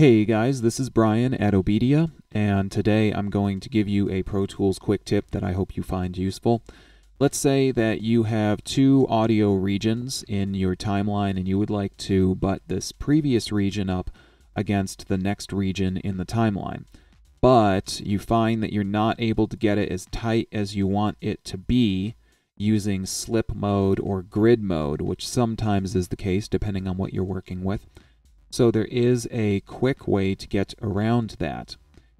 Hey guys, this is Brian at Obedia, and today I'm going to give you a Pro Tools quick tip that I hope you find useful. Let's say that you have two audio regions in your timeline and you would like to butt this previous region up against the next region in the timeline. But you find that you're not able to get it as tight as you want it to be using slip mode or grid mode, which sometimes is the case depending on what you're working with. So there is a quick way to get around that.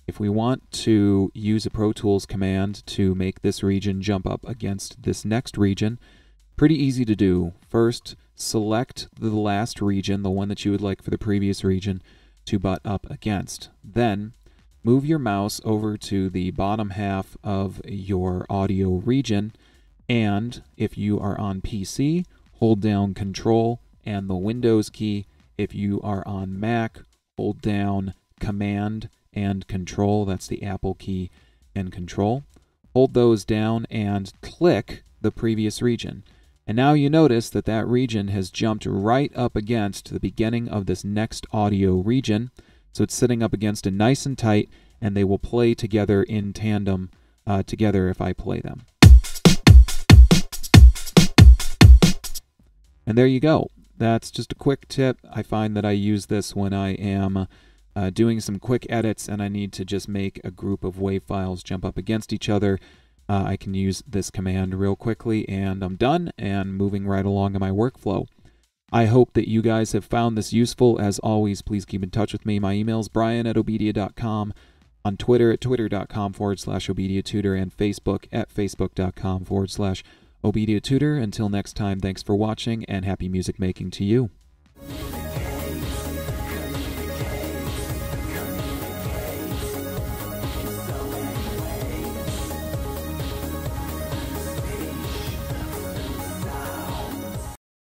If we want to use a Pro Tools command to make this region jump up against this next region, pretty easy to do. First, select the last region, the one that you would like for the previous region to butt up against. Then, move your mouse over to the bottom half of your audio region, and if you are on PC, hold down Control and the Windows key if you are on Mac, hold down Command and Control. That's the Apple key and Control. Hold those down and click the previous region. And now you notice that that region has jumped right up against the beginning of this next audio region. So it's sitting up against it nice and tight, and they will play together in tandem uh, together if I play them. And there you go. That's just a quick tip. I find that I use this when I am uh, doing some quick edits and I need to just make a group of WAV files jump up against each other. Uh, I can use this command real quickly and I'm done and moving right along in my workflow. I hope that you guys have found this useful. As always, please keep in touch with me. My email is brian at obedia.com, on Twitter at twitter.com forward slash obedia tutor, and Facebook at facebook.com forward slash Obedia Tutor. Until next time, thanks for watching and happy music making to you.